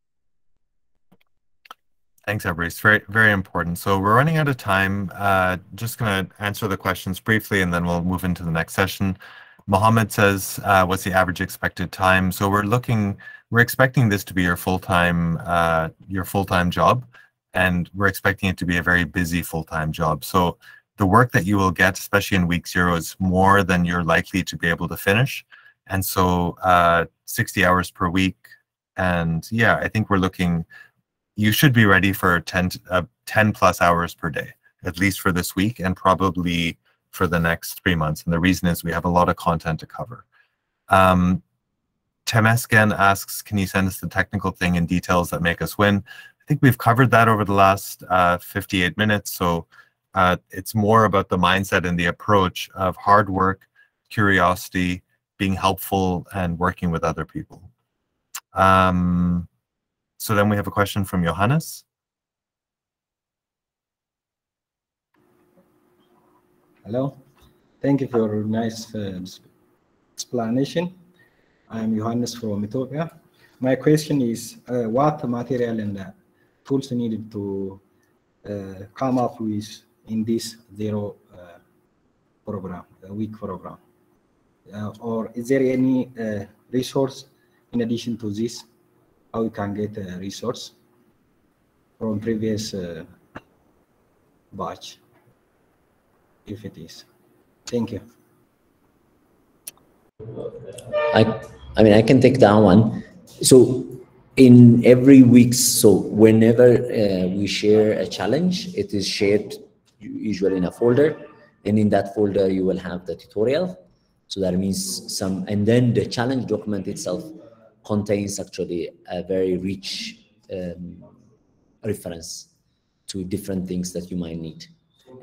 Thanks, Abrish. Very, very important. So we're running out of time. Uh, just going to answer the questions briefly, and then we'll move into the next session. Mohammed says, uh, what's the average expected time? So we're looking, we're expecting this to be your full-time, uh, your full-time job, and we're expecting it to be a very busy full-time job. So the work that you will get, especially in week zero, is more than you're likely to be able to finish. And so uh, 60 hours per week. And yeah, I think we're looking, you should be ready for 10, to- uh, 10 plus hours per day, at least for this week, and probably for the next three months. And the reason is we have a lot of content to cover. Um, Temescan asks, can you send us the technical thing and details that make us win? I think we've covered that over the last uh, 58 minutes. So uh, it's more about the mindset and the approach of hard work, curiosity, being helpful, and working with other people. Um, so then we have a question from Johannes. Hello. Thank you for your nice uh, explanation. I am Johannes from Ethiopia. My question is, uh, what material and uh, tools needed to uh, come up with in this zero uh, program, a week program? Uh, or is there any resource in addition to this? How we can get a resource from previous uh, batch? if it is. Thank you. I, I mean, I can take that one. So in every week, so whenever uh, we share a challenge, it is shared usually in a folder. And in that folder, you will have the tutorial. So that means some, and then the challenge document itself contains actually a very rich um, reference to different things that you might need.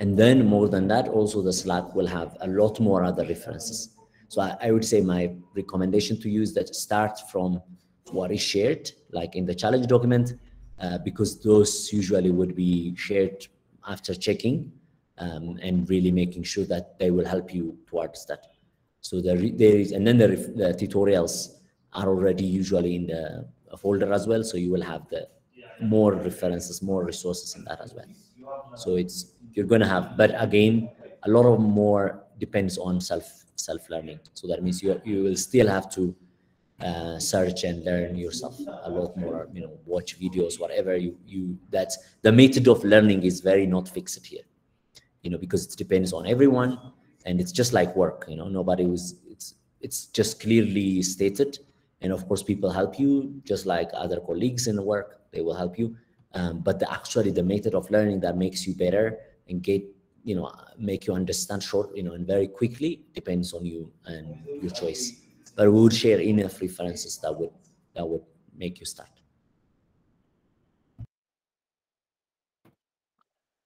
And then more than that, also the Slack will have a lot more other references. So I, I would say my recommendation to you is that start from what is shared, like in the challenge document, uh, because those usually would be shared after checking um, and really making sure that they will help you towards that. So there, there is, and then the, the tutorials are already usually in the folder as well. So you will have the more references, more resources in that as well. So it's you're going to have, but again, a lot of more depends on self self learning. So that means you you will still have to uh, search and learn yourself a lot more. You know, watch videos, whatever you you. That's the method of learning is very not fixed here. You know, because it depends on everyone, and it's just like work. You know, nobody was. It's it's just clearly stated, and of course, people help you just like other colleagues in the work. They will help you, um, but the, actually the method of learning that makes you better and get you know make you understand short you know and very quickly depends on you and your choice. But we would share enough references that would that would make you start.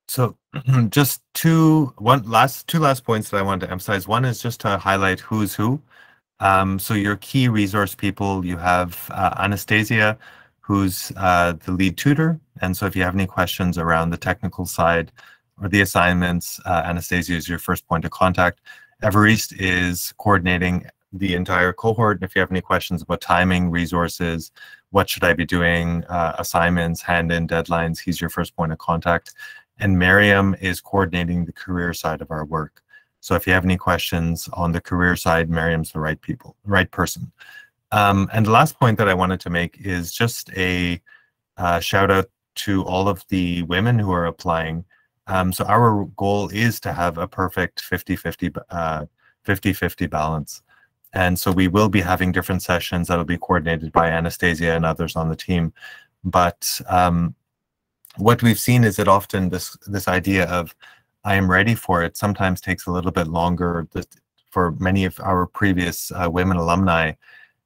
So just two one last two last points that i wanted to emphasize. One is just to highlight who's who um, so your key resource people you have uh, anastasia who's uh, the lead tutor and so if you have any questions around the technical side or the assignments. Uh, Anastasia is your first point of contact. Evariste is coordinating the entire cohort. If you have any questions about timing, resources, what should I be doing, uh, assignments, hand-in deadlines, he's your first point of contact. And Miriam is coordinating the career side of our work. So if you have any questions on the career side, Miriam's the right people, right person. Um, and the last point that I wanted to make is just a uh, shout out to all of the women who are applying. Um, so our goal is to have a perfect 50-50 uh, 50-50 balance. And so we will be having different sessions that'll be coordinated by Anastasia and others on the team. But um, what we've seen is that often this this idea of I am ready for it sometimes takes a little bit longer. For many of our previous uh, women alumni,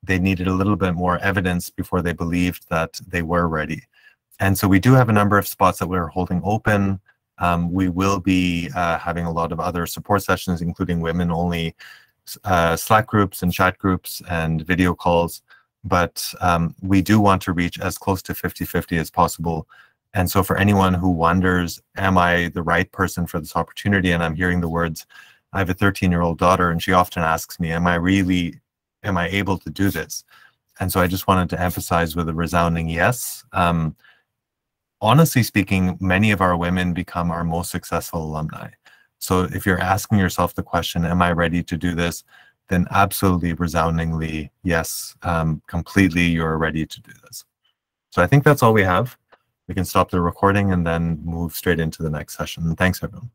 they needed a little bit more evidence before they believed that they were ready. And so we do have a number of spots that we're holding open. Um, we will be uh, having a lot of other support sessions, including women-only uh, Slack groups and chat groups and video calls. But um, we do want to reach as close to 50-50 as possible. And so for anyone who wonders, am I the right person for this opportunity? And I'm hearing the words, I have a 13-year-old daughter, and she often asks me, am I really, am I able to do this? And so I just wanted to emphasize with a resounding yes. Um, honestly speaking, many of our women become our most successful alumni. So if you're asking yourself the question, am I ready to do this? Then absolutely resoundingly, yes, um, completely, you're ready to do this. So I think that's all we have. We can stop the recording and then move straight into the next session. thanks, everyone.